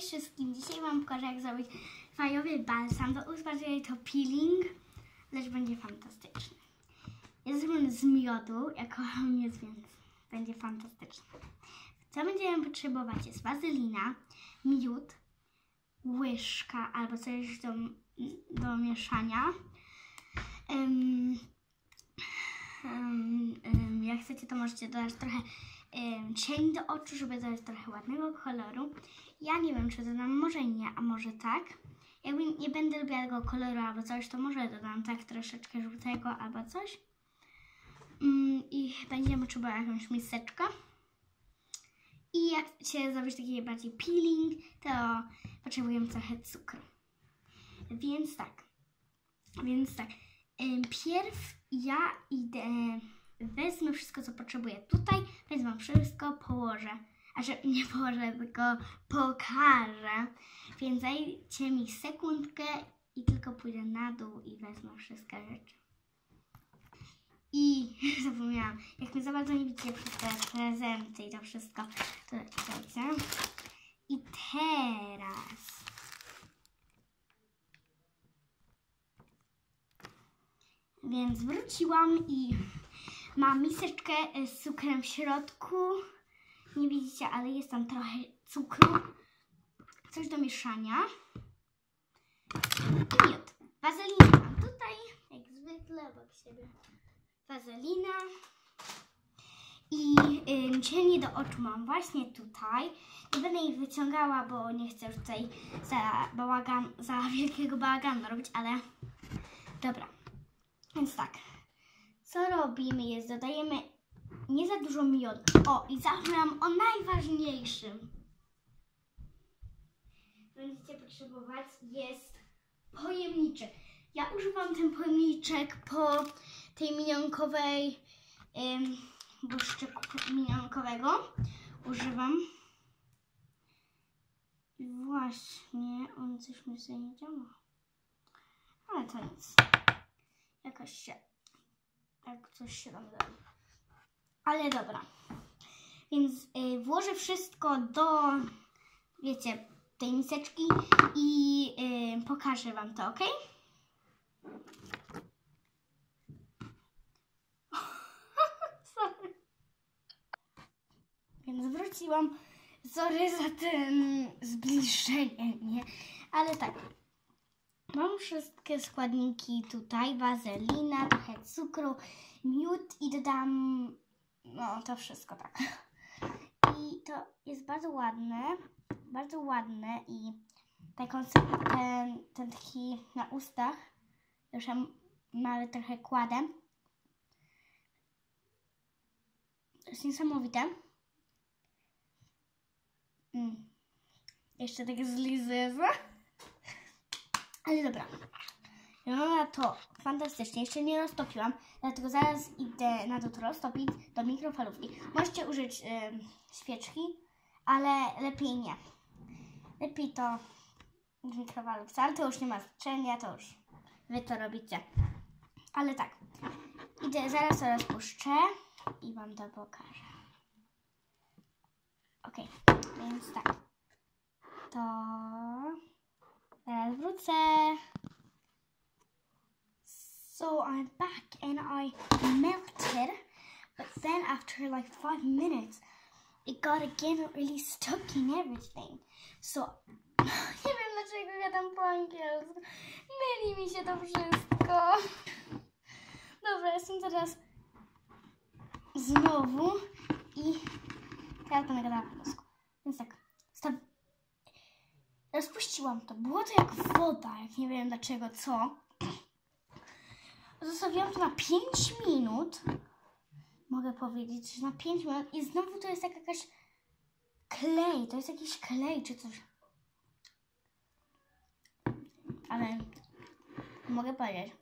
Cześć wszystkim! Dzisiaj Wam pokażę jak zrobić fajowy balsam do ust. Bardziej to peeling, lecz będzie fantastyczny. Jest zrobiony z miodu, ja kocham miód, więc będzie fantastyczny. Co będziemy potrzebować jest wazelina, miód, łyżka albo coś do, do mieszania. Um, jak chcecie to możecie dodać trochę cień do oczu, żeby dać trochę ładnego koloru. Ja nie wiem, czy dodam, może nie, a może tak. Jakby nie będę lubiła tego koloru albo coś, to może dodam tak troszeczkę żółtego albo coś. Mm, I będziemy potrzebować jakąś miseczkę. I jak się zrobić taki bardziej peeling, to potrzebujemy trochę cukru. Więc tak. Więc tak. Pierw ja idę wezmę wszystko, co potrzebuję tutaj, wezmę wszystko, położę. A że nie położę, tylko pokażę. Więc dajcie mi sekundkę i tylko pójdę na dół i wezmę wszystkie rzeczy. I zapomniałam, jak mnie za bardzo nie widzicie te prezenty i to wszystko, to czekajcie. I teraz... Więc wróciłam i Mam miseczkę z cukrem w środku. Nie widzicie, ale jest tam trochę cukru. Coś do mieszania. I miód. Wazelinę mam tutaj, jak zwykle, obok siebie. Wazelina. I y, cienie do oczu mam właśnie tutaj. Nie będę ich wyciągała, bo nie chcę już tutaj za, bałagan, za wielkiego bałaganu robić, ale dobra. Więc tak co robimy jest, dodajemy nie za dużo miodu. O, i zapomniałam o najważniejszym. Będziecie potrzebować jest pojemniczek. Ja używam ten pojemniczek po tej minionkowej ym, błyszczyku minionkowego. Używam. Właśnie on coś mi sobie nie działa. Ale to nic. Jakoś się tak coś się tam da. Ale dobra. Więc y, włożę wszystko do, wiecie, tej miseczki i y, pokażę Wam to, ok? Więc wróciłam. Sorry za ten zbliżenie, nie? Ale tak. Mam wszystkie składniki tutaj, wazelina, trochę cukru, miód i dodam, no to wszystko tak. I to jest bardzo ładne, bardzo ładne i taką, ten, ten taki na ustach, już nawet trochę kładę. To jest niesamowite. Mm. Jeszcze tak zlizuję. Ale dobra. Wygląda to fantastycznie. Jeszcze nie roztopiłam, dlatego zaraz idę na to, to roztopić do mikrofalówki. Możecie użyć y, świeczki, ale lepiej nie. Lepiej to w mikrofalówce, ale to już nie ma znaczenia, to już wy to robicie. Ale tak, idę, zaraz to rozpuszczę i wam to pokażę. Ok, więc tak. So I'm back and I melted, but then after like five minutes, it got again really stuck in everything. So nie wiem dlaczego po angielsku. Myli mi się to wszystko. Dobra, jestem teraz znowu i teraz po polsku. Więc tak. Rozpuściłam to. Było to jak woda, jak nie wiem dlaczego, co. Zostawiłam to na 5 minut. Mogę powiedzieć, że na 5 minut. I znowu to jest jak jakaś klej. To jest jakiś klej czy coś. Ale mogę powiedzieć,